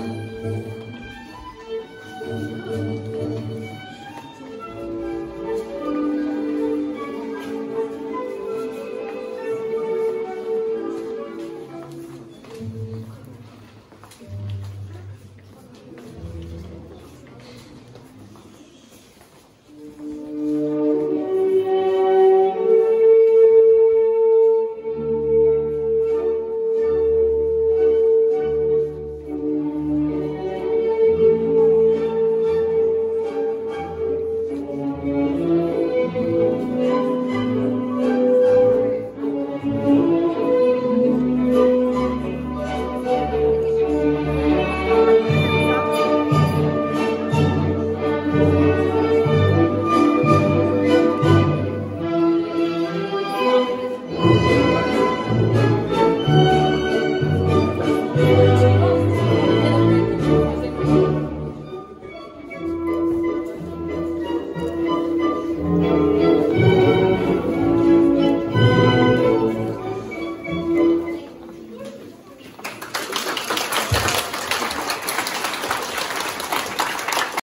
うん。